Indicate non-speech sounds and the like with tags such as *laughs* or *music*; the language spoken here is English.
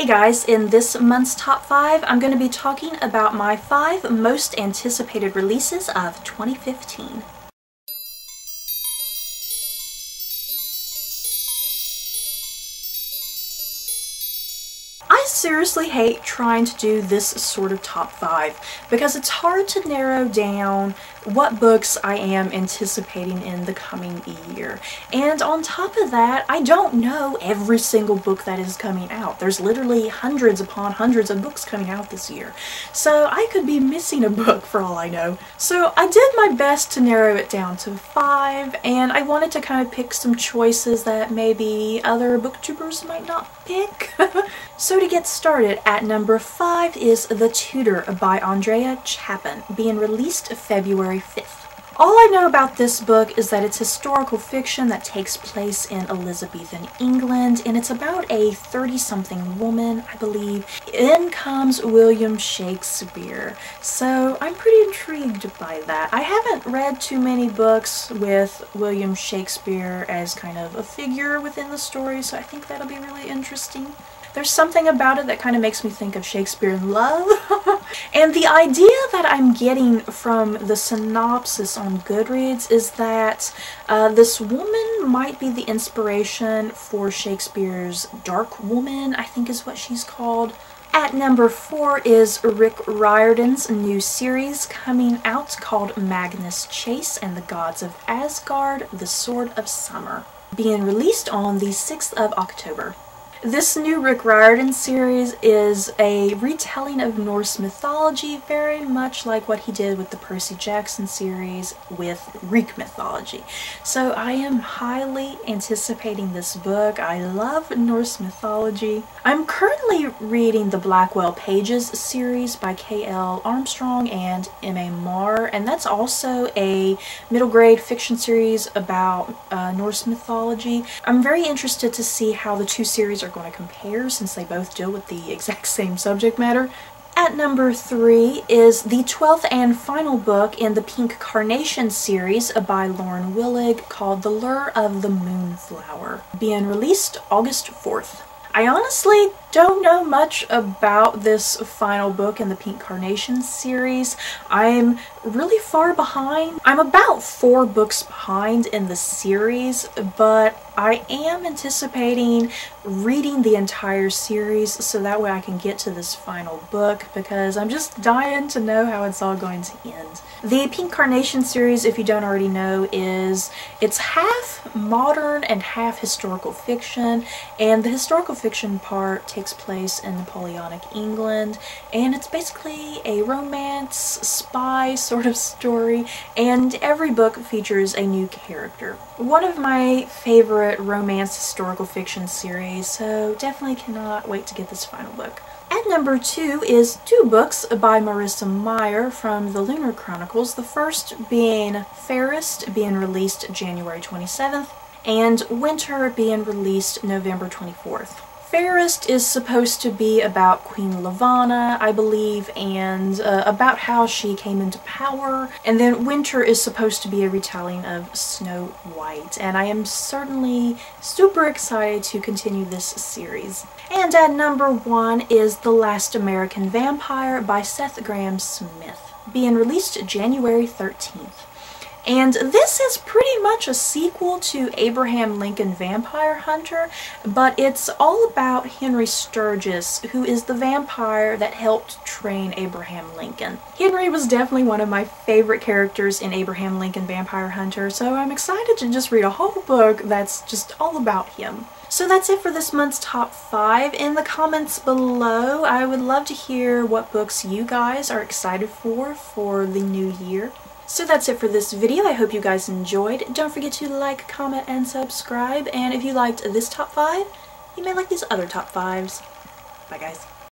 Hey guys, in this month's top 5, I'm going to be talking about my 5 most anticipated releases of 2015. I seriously hate trying to do this sort of top 5 because it's hard to narrow down what books I am anticipating in the coming year. And on top of that, I don't know every single book that is coming out. There's literally hundreds upon hundreds of books coming out this year. So I could be missing a book for all I know. So I did my best to narrow it down to five, and I wanted to kind of pick some choices that maybe other booktubers might not pick. *laughs* so to get started, at number five is The Tutor by Andrea Chapin, being released February February 5th. All I know about this book is that it's historical fiction that takes place in Elizabethan England, and it's about a 30-something woman, I believe. In comes William Shakespeare, so I'm pretty intrigued by that. I haven't read too many books with William Shakespeare as kind of a figure within the story, so I think that'll be really interesting. There's something about it that kind of makes me think of Shakespeare in Love. *laughs* and the idea that I'm getting from the synopsis on Goodreads is that uh, this woman might be the inspiration for Shakespeare's Dark Woman, I think is what she's called. At number four is Rick Riordan's new series coming out called Magnus Chase and the Gods of Asgard, The Sword of Summer, being released on the 6th of October. This new Rick Riordan series is a retelling of Norse mythology, very much like what he did with the Percy Jackson series with Greek mythology. So I am highly anticipating this book. I love Norse mythology. I'm currently reading the Blackwell Pages series by K.L. Armstrong and M.A. Marr, and that's also a middle grade fiction series about uh, Norse mythology. I'm very interested to see how the two series are are going to compare since they both deal with the exact same subject matter. At number three is the 12th and final book in the Pink Carnation series by Lauren Willig called The Lure of the Moonflower, being released August 4th. I honestly don't know much about this final book in the Pink Carnation series. I'm really far behind. I'm about four books behind in the series, but I am anticipating reading the entire series so that way I can get to this final book because I'm just dying to know how it's all going to end. The Pink Carnation series, if you don't already know, is it's half modern and half historical fiction, and the historical fiction part takes place in Napoleonic England, and it's basically a romance, spy *laughs* sort of story, and every book features a new character. One of my favorite romance historical fiction series, so definitely cannot wait to get this final book. At number two is two books by Marissa Meyer from the Lunar Chronicles, the first being Fairest, being released January 27th, and Winter being released November 24th. Fairest is supposed to be about Queen Levana, I believe, and uh, about how she came into power. And then Winter is supposed to be a retelling of Snow White. And I am certainly super excited to continue this series. And at number one is The Last American Vampire by Seth Grahame-Smith, being released January 13th. And this is pretty much a sequel to Abraham Lincoln Vampire Hunter, but it's all about Henry Sturges, who is the vampire that helped train Abraham Lincoln. Henry was definitely one of my favorite characters in Abraham Lincoln Vampire Hunter, so I'm excited to just read a whole book that's just all about him. So that's it for this month's top 5. In the comments below, I would love to hear what books you guys are excited for for the new year. So that's it for this video. I hope you guys enjoyed. Don't forget to like, comment, and subscribe. And if you liked this top 5, you may like these other top 5s. Bye guys.